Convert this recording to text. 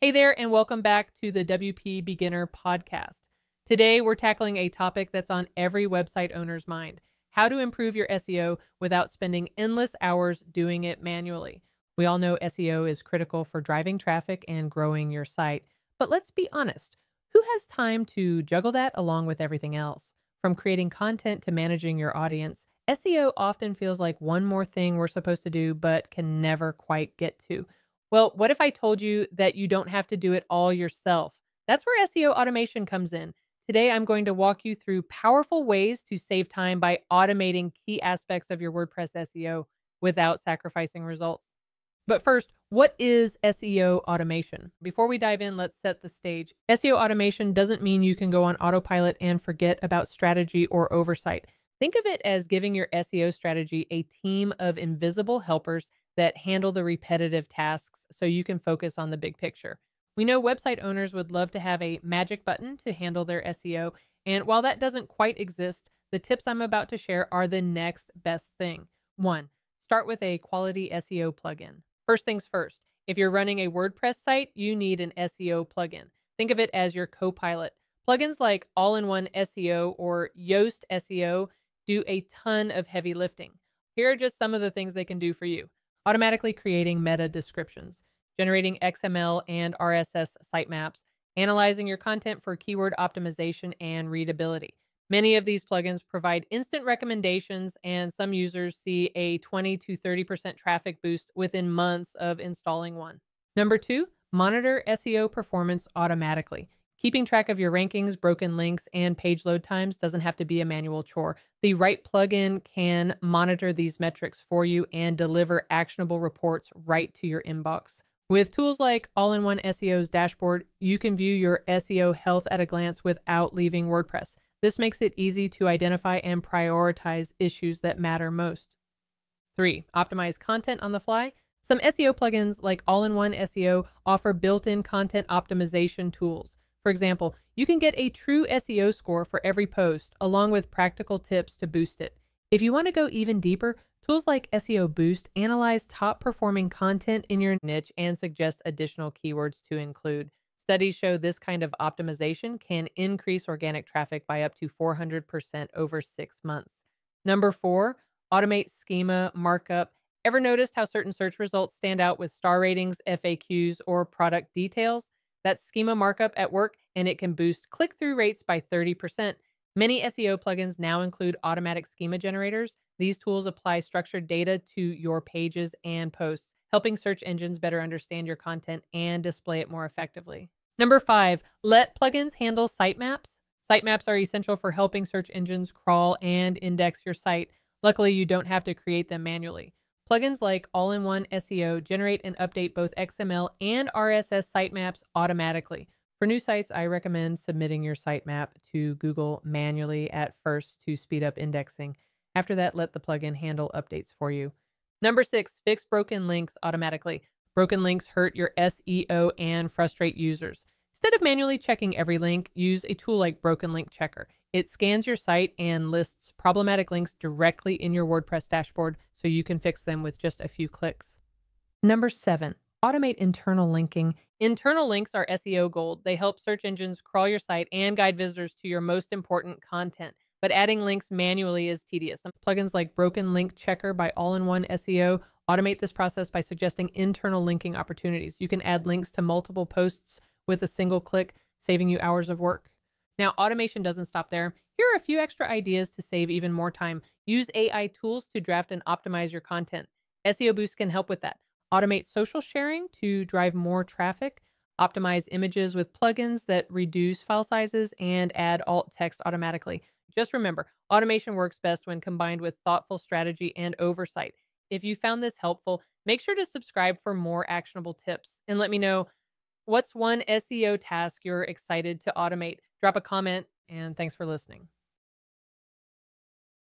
Hey there, and welcome back to the WPBeginner Podcast. Today, we're tackling a topic that's on every website owner's mind how to improve your SEO without spending endless hours doing it manually. We all know SEO is critical for driving traffic and growing your site, but let's be honest who has time to juggle that along with everything else? From creating content to managing your audience, SEO often feels like one more thing we're supposed to do, but can never quite get to. Well, what if I told you that you don't have to do it all yourself? That's where SEO automation comes in. Today, I'm going to walk you through powerful ways to save time by automating key aspects of your WordPress SEO without sacrificing results. But first, what is SEO automation? Before we dive in, let's set the stage. SEO automation doesn't mean you can go on autopilot and forget about strategy or oversight. Think of it as giving your SEO strategy a team of invisible helpers that handle the repetitive tasks so you can focus on the big picture. We know website owners would love to have a magic button to handle their SEO, and while that doesn't quite exist, the tips I'm about to share are the next best thing. One, start with a quality SEO plugin. First things first, if you're running a WordPress site, you need an SEO plugin. Think of it as your co pilot. Plugins like All in One SEO or Yoast SEO do a ton of heavy lifting. Here are just some of the things they can do for you automatically creating meta descriptions, generating XML and RSS sitemaps, analyzing your content for keyword optimization and readability. Many of these plugins provide instant recommendations, and some users see a 20 to 30% traffic boost within months of installing one. Number two, monitor SEO performance automatically. Keeping track of your rankings, broken links, and page load times doesn't have to be a manual chore. The right plugin can monitor these metrics for you and deliver actionable reports right to your inbox. With tools like All in One SEO's dashboard, you can view your SEO health at a glance without leaving WordPress. This makes it easy to identify and prioritize issues that matter most. Three, optimize content on the fly. Some SEO plugins like All in One SEO offer built in content optimization tools. For example, you can get a TruSEO score for every post, along with practical tips to boost it. If you want to go even deeper, tools like SEOBoost analyze top performing content in your niche and suggest additional keywords to include. Studies show this kind of optimization can increase organic traffic by up to 400% over six months. Number four, automate schema markup. Ever noticed how certain search results stand out with star ratings, FAQs, or product details? That's schema markup at work, and it can boost click through rates by 30%. Many SEO plugins now include automatic schema generators. These tools apply structured data to your pages and posts, helping search engines better understand your content and display it more effectively. Number five, let plugins handle sitemaps. Sitemaps are essential for helping search engines crawl and index your site. Luckily, you don't have to create them manually. Plugins like All in One SEO generate and update both XML and RSS sitemaps automatically. For new sites, I recommend submitting your sitemap to Google manually at first to speed up indexing. After that, let the plugin handle updates for you. Number six, fix broken links automatically. Broken links hurt your SEO and frustrate users. Instead of manually checking every link, use a tool like Broken Link Checker. It scans your site and lists problematic links directly in your WordPress dashboard so you can fix them with just a few clicks. Number seven, automate internal linking. Internal links are SEO gold. They help search engines crawl your site and guide visitors to your most important content. But adding links manually is tedious. Plugins like Broken Link Checker by All in One SEO automate this process by suggesting internal linking opportunities. You can add links to multiple posts with a single click, saving you hours of work. Now, automation doesn't stop there. Here are a few extra ideas to save even more time. Use AI tools to draft and optimize your content. SEOBoost can help with that. Automate social sharing to drive more traffic. Optimize images with plugins that reduce file sizes and add alt text automatically. Just remember, automation works best when combined with thoughtful strategy and oversight. If you found this helpful, make sure to subscribe for more actionable tips and let me know what's one SEO task you're excited to automate. Drop a comment and thanks for listening.